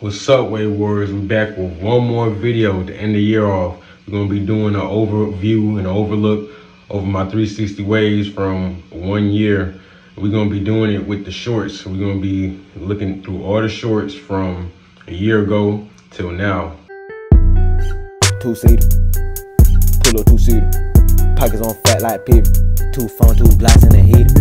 What's up, Wave Warriors? We're back with one more video to end the year off. We're gonna be doing an overview and an overlook over my 360 waves from one year. We're gonna be doing it with the shorts. We're gonna be looking through all the shorts from a year ago till now. Two seater, pull up two seater, pockets on fat like pivot, two phone, two glass in the heater.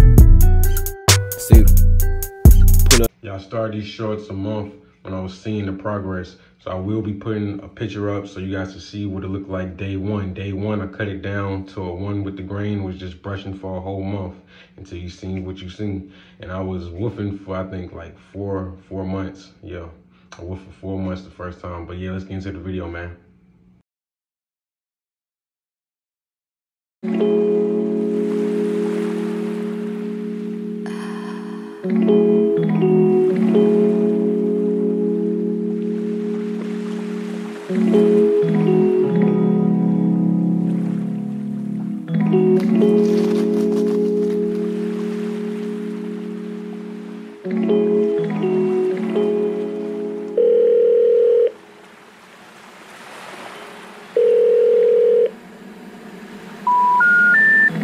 Y'all started these shorts a month when I was seeing the progress. So I will be putting a picture up so you guys can see what it looked like day one. Day one, I cut it down to a one with the grain, was just brushing for a whole month until you seen what you seen. And I was wolfing for, I think, like four, four months. Yeah, I wolfed for four months the first time. But yeah, let's get into the video, man.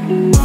We,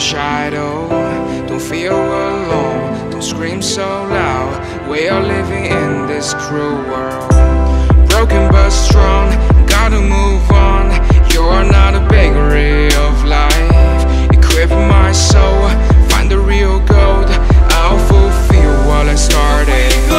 shadow. Don't feel alone, don't scream so loud. We are living in this cruel world. Broken but strong, gotta move on. You're not a bakery of life. Equip my soul, find the real gold. I'll fulfill what I started.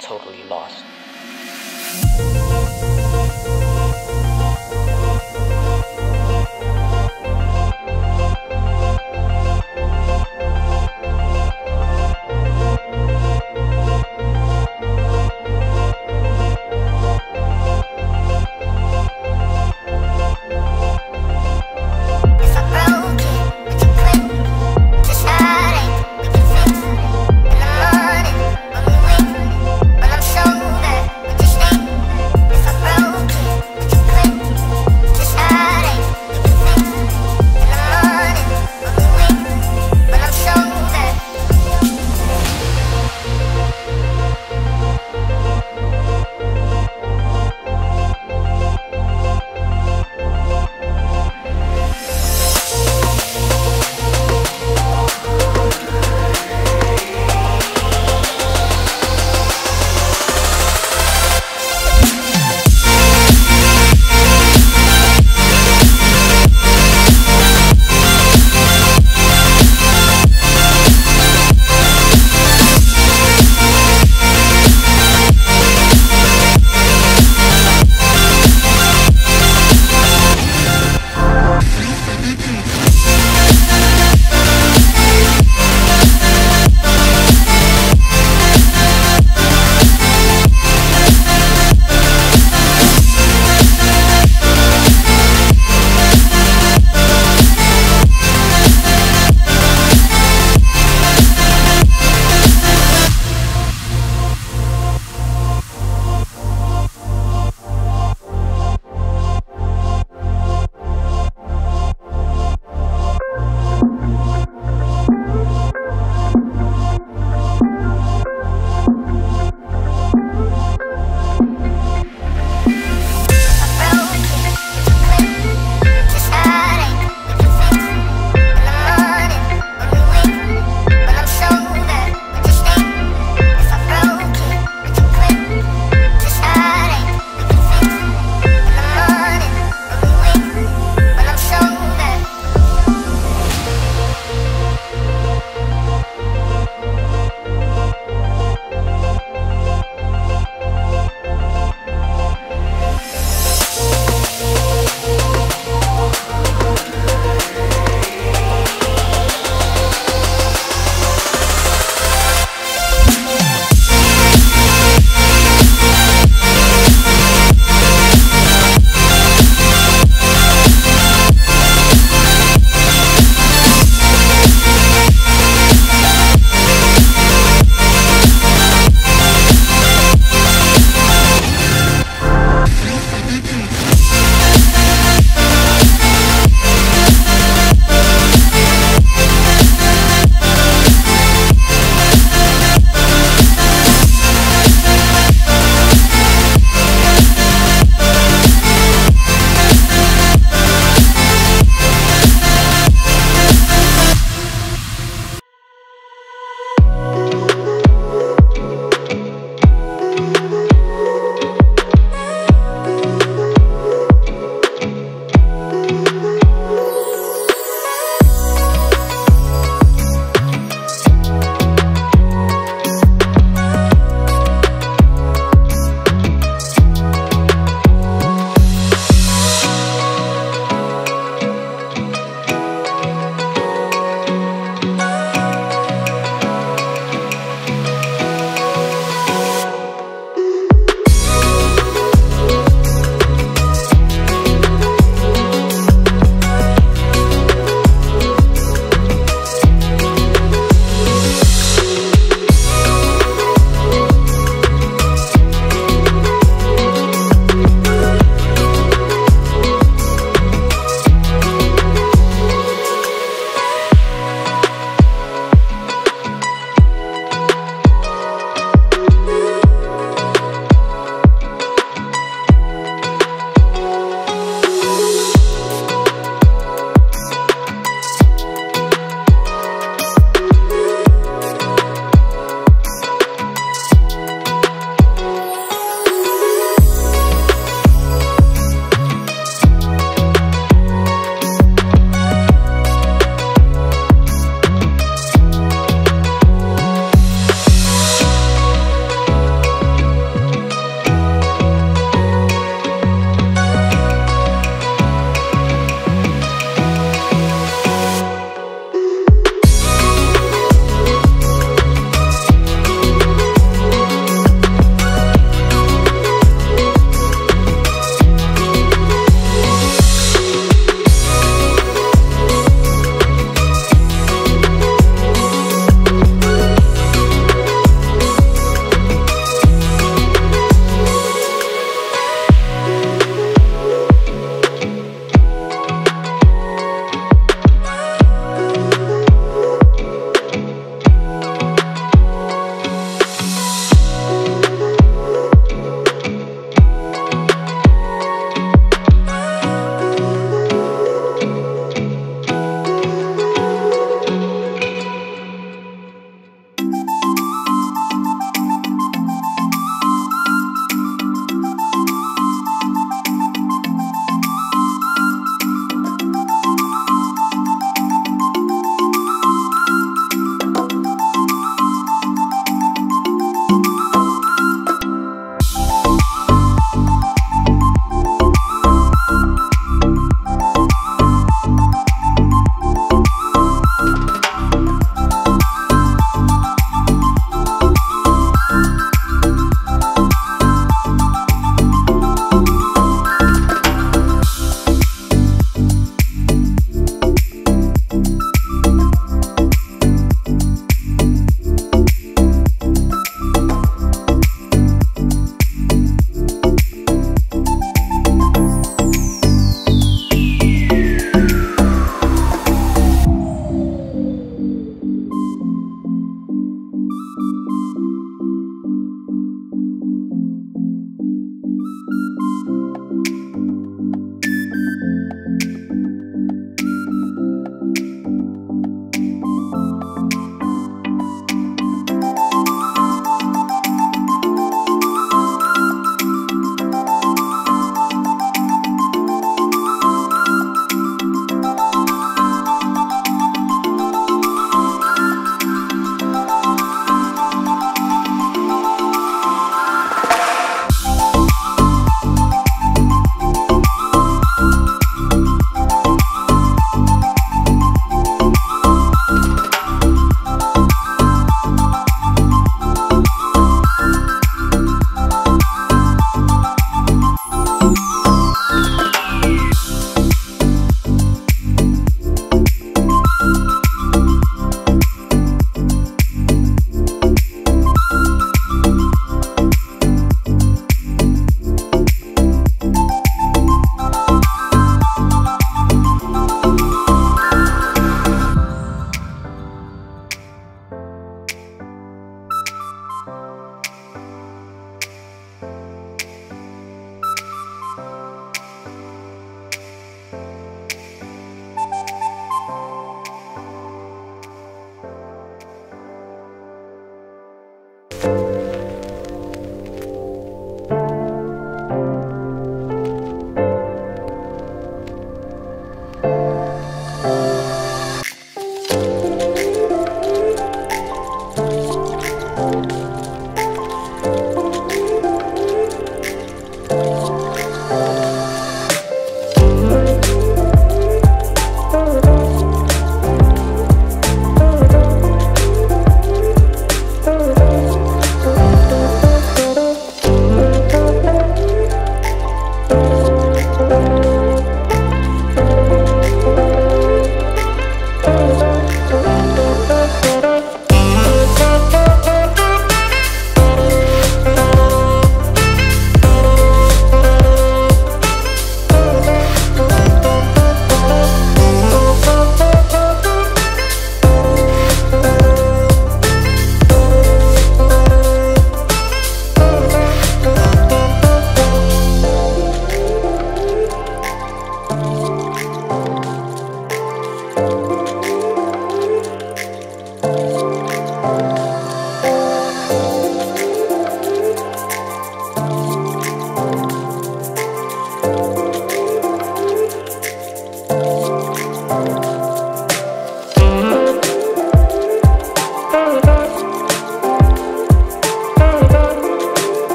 totally lost.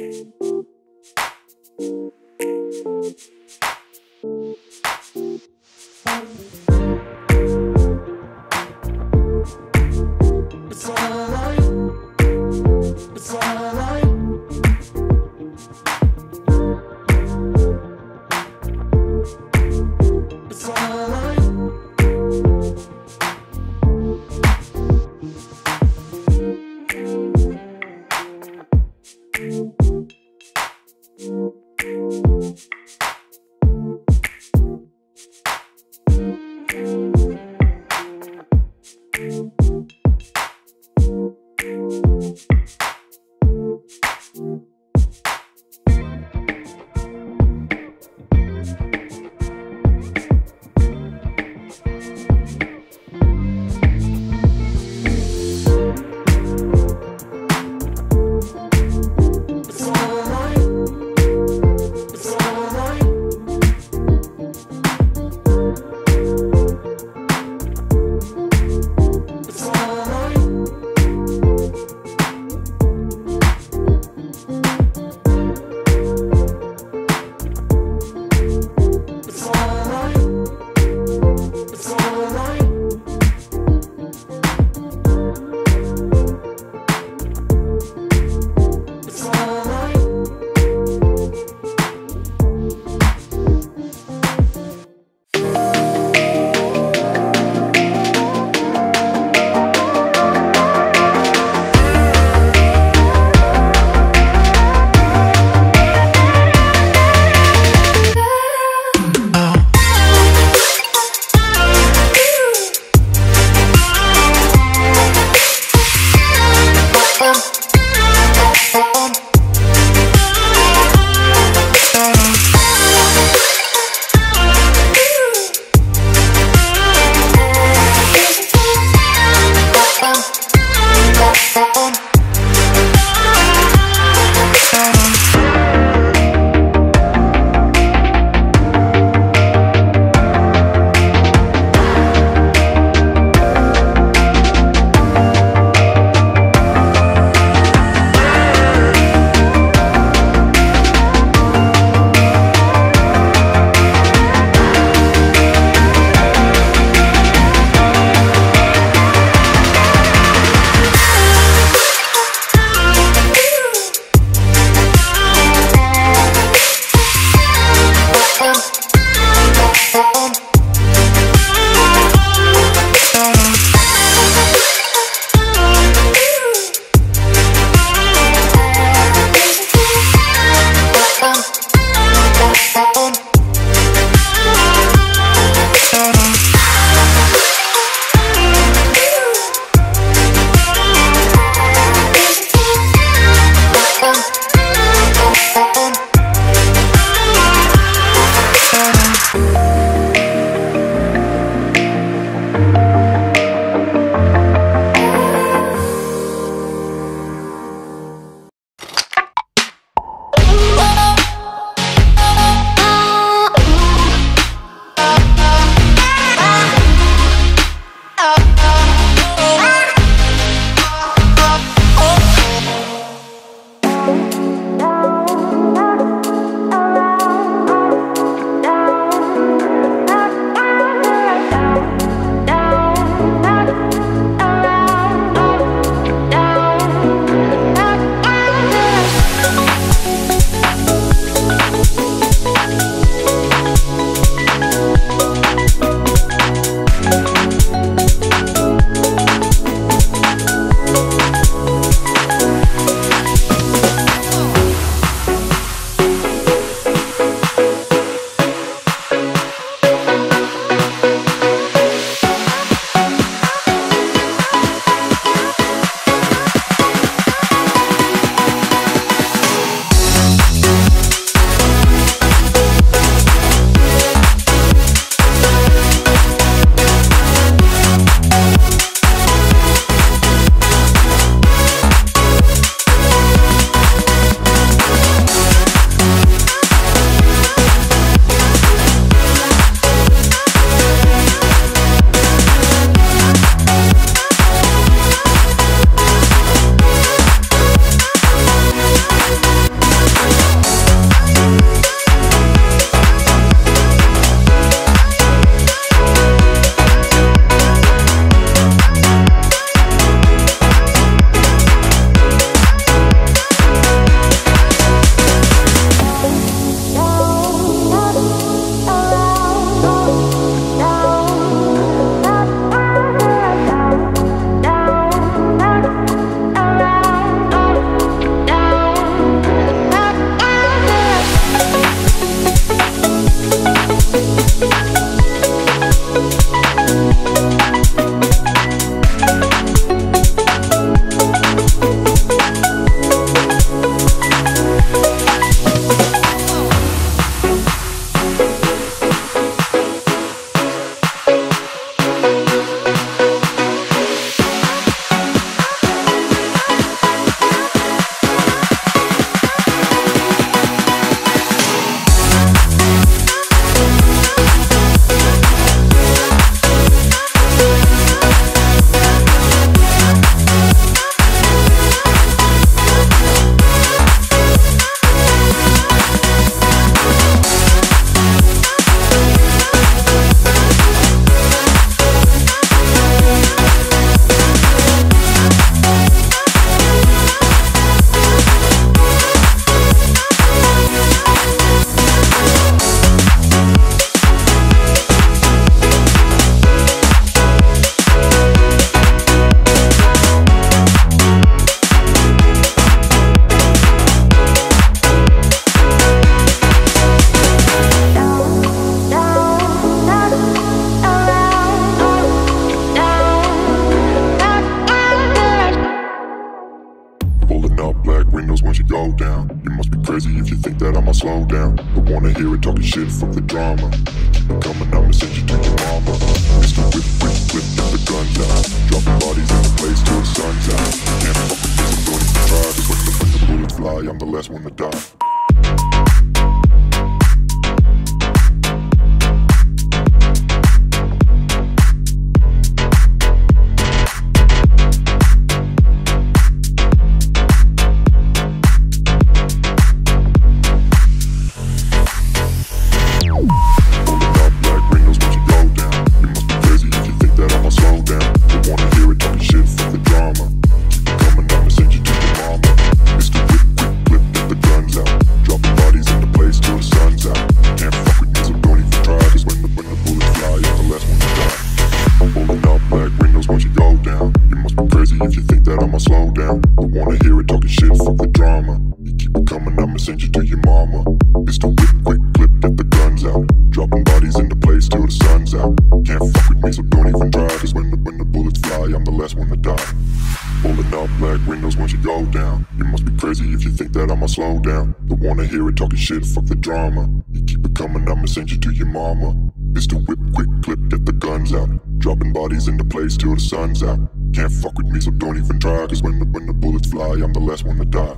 It's down. You must be crazy if you think that I'ma slow down. But wanna hear it talking shit, fuck the drama. Keep it coming, I'ma send you to your mama. Mr. Whip, whip, whip, get the guns out. Dropping bodies in the place till the sun's out. Can't fuck with this, I'm going to try. Cause when the, when the bullets fly, I'm the last one to die. The till the sun's out. Can't fuck with me, so don't even try. Cause when the, when the bullets fly, I'm the last one to die.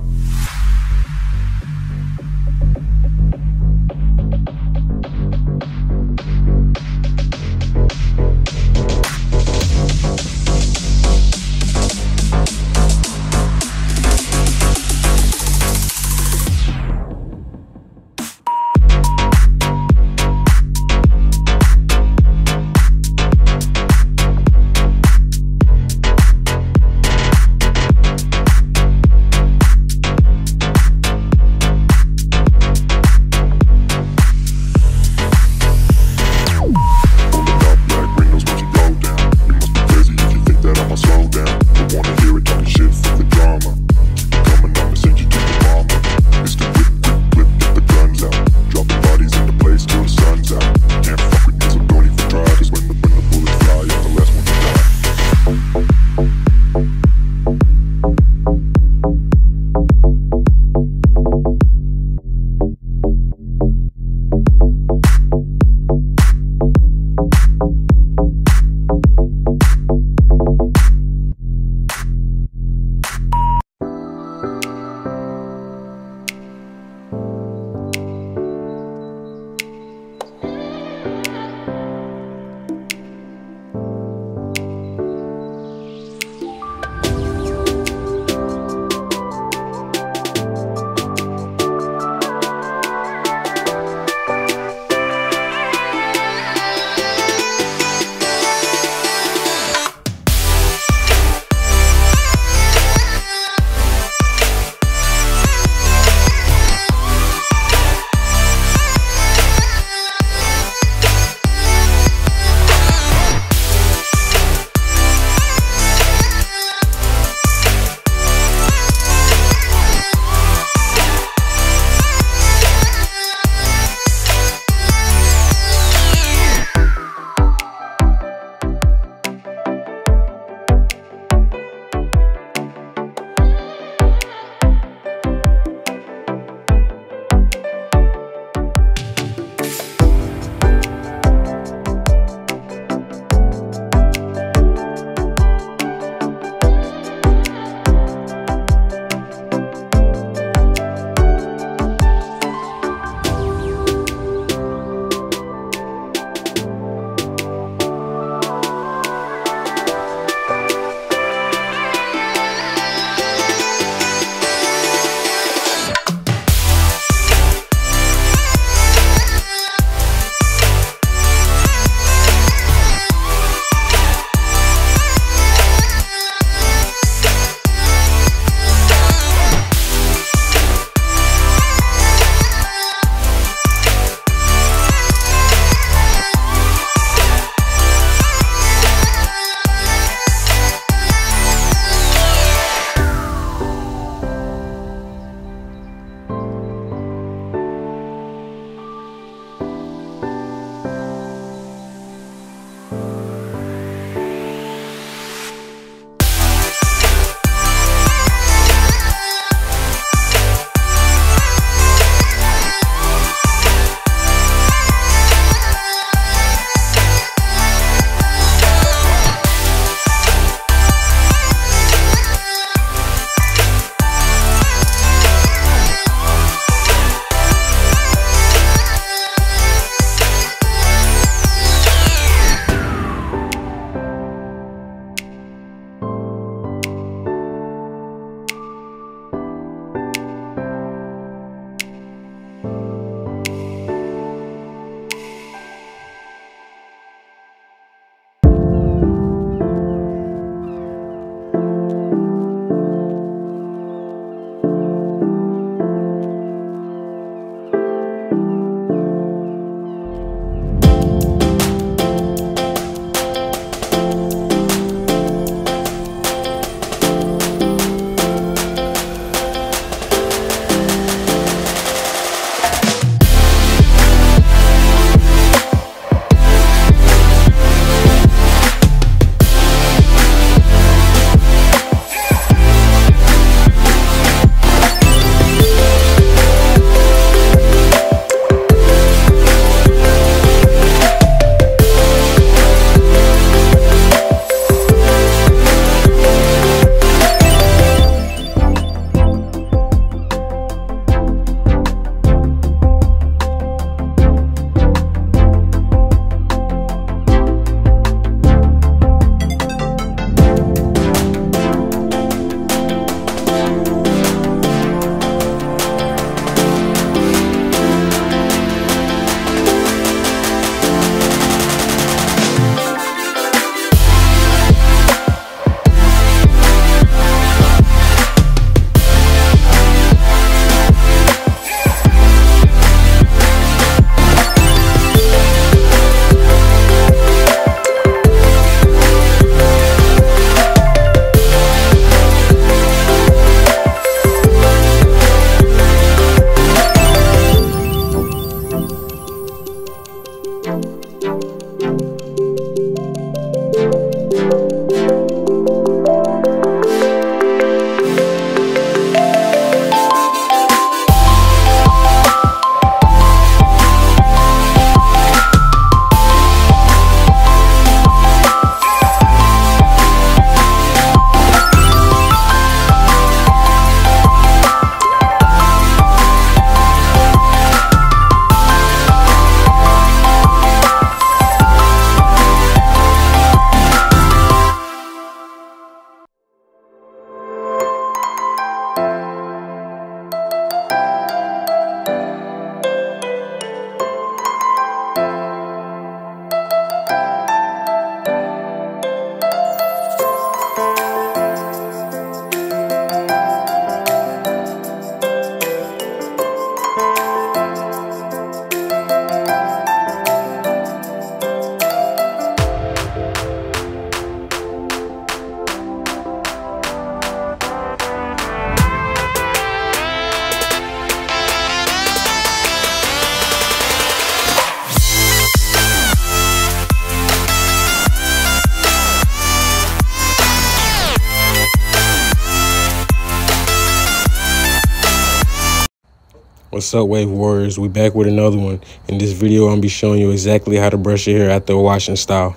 Wave Warriors? We back with another one. In this video, I'm be showing you exactly how to brush your hair after a washing style.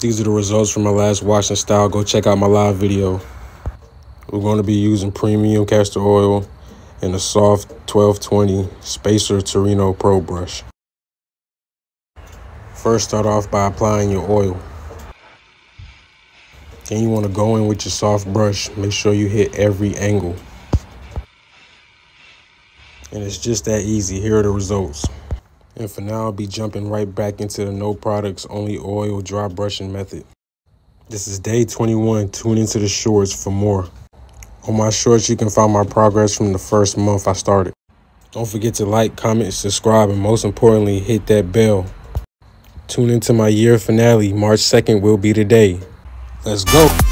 These are the results from my last washing style. Go check out my live video. We're going to be using premium castor oil and a soft 1220 Spacer Torino Pro brush. First, start off by applying your oil. Then you want to go in with your soft brush. Make sure you hit every angle. And it's just that easy. Here are the results. And for now, I'll be jumping right back into the no products, only oil dry brushing method. This is day 21. Tune into the shorts for more. On my shorts, you can find my progress from the first month I started. Don't forget to like, comment, subscribe, and most importantly, hit that bell. Tune into my year finale. March 2nd will be the day. Let's go.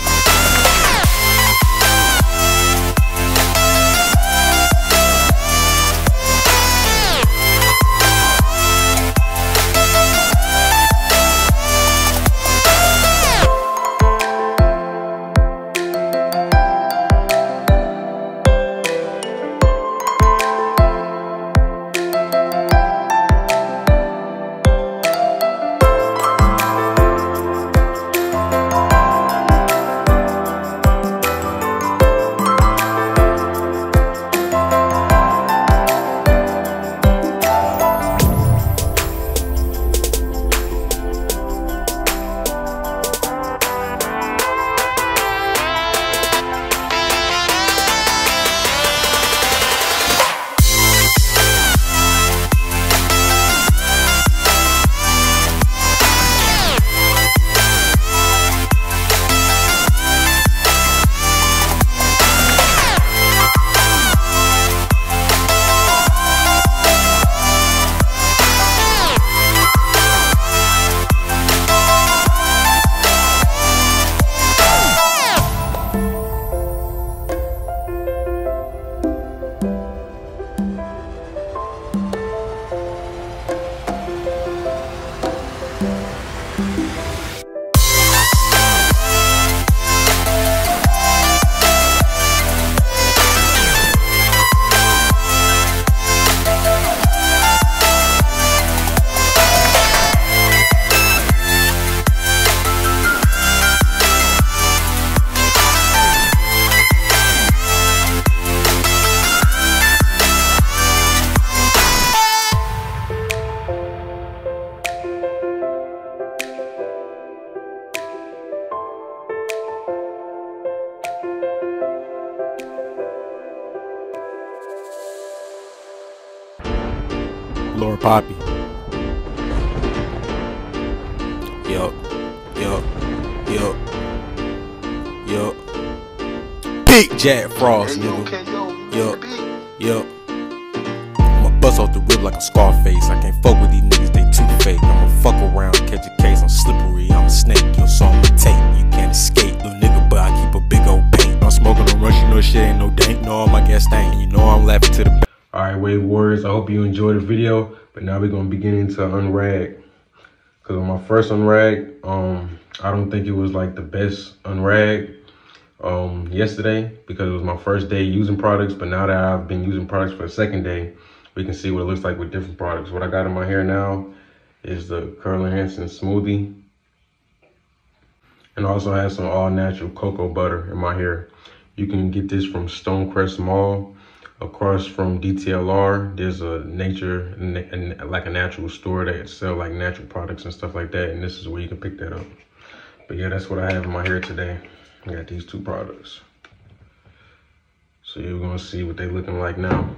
Poppy. Yup. Yup. Yup. Yup. Big Jack Frost, nigga. Yup. Yup. I'ma bust off the whip like a Scarface. I can't fuck with these niggas, they too fake. I'ma fuck around, catch a case. I'm slippery, I'm a snake. Your song will take. You can't escape, little nigga, but I keep a big old paint. I'm smoking on rush, you know shit ain't no dank. No, all my gas stain. You know I'm laughing to the. All right, Wave Warriors, I hope you enjoyed the video, but now we're gonna be getting into unrag. Cause on my first unrag, um, I don't think it was like the best unrag um, yesterday because it was my first day using products, but now that I've been using products for a second day, we can see what it looks like with different products. What I got in my hair now is the Curl Enhancing Smoothie. And also have some all natural cocoa butter in my hair. You can get this from Stonecrest Mall across from DTLR, there's a nature, like a natural store that sell like natural products and stuff like that. And this is where you can pick that up. But yeah, that's what I have in my hair today. I got these two products. So you're gonna see what they looking like now.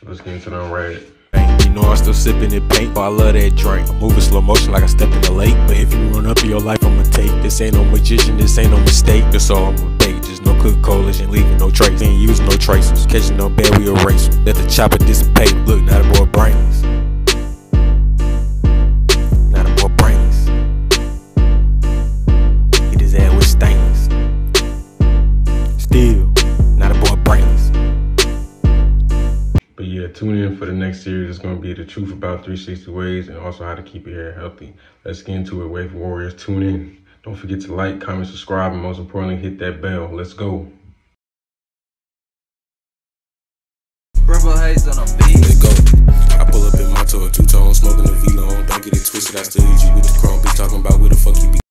So let's get into the unrag. You know I'm still sipping in paint, but I love that drink. I'm moving slow motion like I stepped in the lake. But if you run up in your life, I'ma take. This ain't no magician, this ain't no mistake. That's all I'm gonna take. Just no cook coalition, leaving no trace. Ain't using no traces. Catching no bad, we erase. Let the chopper dissipate. Look, now the boy brains. Tune in for the next series. It's gonna be the truth about 360 waves and also how to keep your hair healthy. Let's get into it, Wave Warriors. Tune in. Don't forget to like, comment, subscribe, and most importantly, hit that bell. Let's go. Rebel Blaze on a beat. Let go. I pull up in my tour, two tone, smoking the V long. Don't get it twisted, I still hit you with the chrome. Be talking about where the fuck you be.